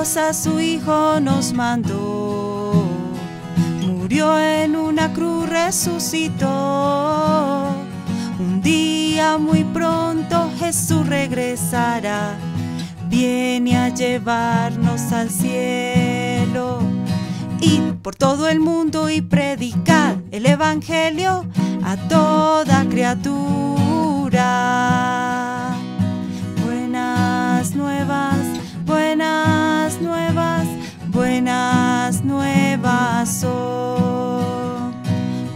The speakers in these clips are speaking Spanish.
Hijo nos mandó. Murió en una cruz, resucitó. Un día muy pronto Jesús regresará. Viene a llevarnos al cielo. Id por todo el mundo y predicad el Evangelio a toda criatura. Buenas nuevas son.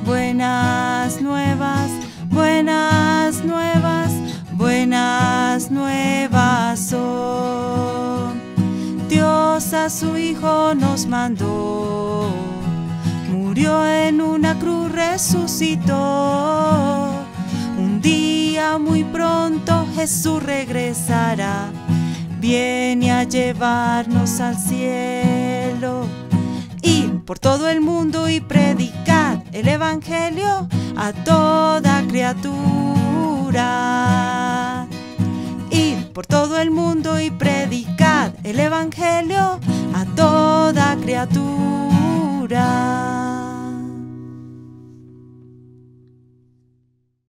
Buenas nuevas, buenas nuevas, buenas nuevas son. Dios a su Hijo nos mandó. Murió en una cruz, resucitó. Un día muy pronto Jesús regresará. Viene a llevarnos al cielo. Ir por todo el mundo y predicar el Evangelio a toda criatura. Ir por todo el mundo y predicar el Evangelio a toda criatura.